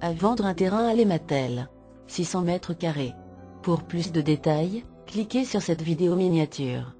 à vendre un terrain à l'Ematel. 600 mètres carrés. Pour plus de détails, cliquez sur cette vidéo miniature.